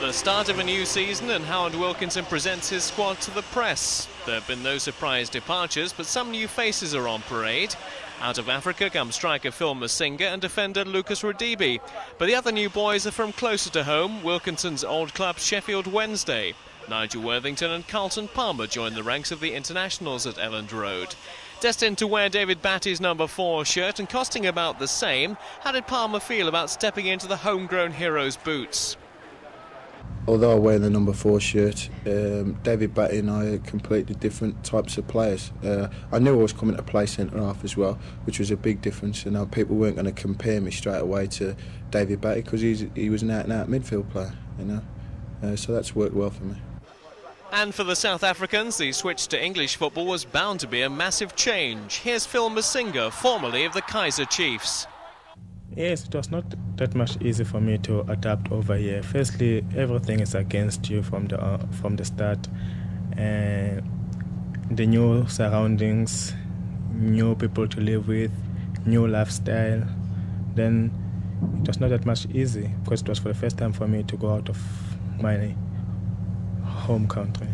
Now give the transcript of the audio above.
The start of a new season and Howard Wilkinson presents his squad to the press. There have been no surprise departures, but some new faces are on parade. Out of Africa come striker Phil Masinga and defender Lucas Radebe. But the other new boys are from closer to home, Wilkinson's old club Sheffield Wednesday. Nigel Worthington and Carlton Palmer join the ranks of the internationals at Elland Road. Destined to wear David Batty's number four shirt and costing about the same, how did Palmer feel about stepping into the homegrown hero's boots? Although I wear the number four shirt, um, David Batty and I are completely different types of players. Uh, I knew I was coming to play centre half as well, which was a big difference. And you people weren't going to compare me straight away to David Batty because he was an out and out midfield player, you know. Uh, so that's worked well for me. And for the South Africans, the switch to English football was bound to be a massive change. Here's Phil Masinga, formerly of the Kaizer Chiefs. Yes, it was not that much easy for me to adapt over here. Firstly, everything is against you from the uh, from the start, and the new surroundings, new people to live with, new lifestyle. Then it was not that much easy because it was for the first time for me to go out of my home country.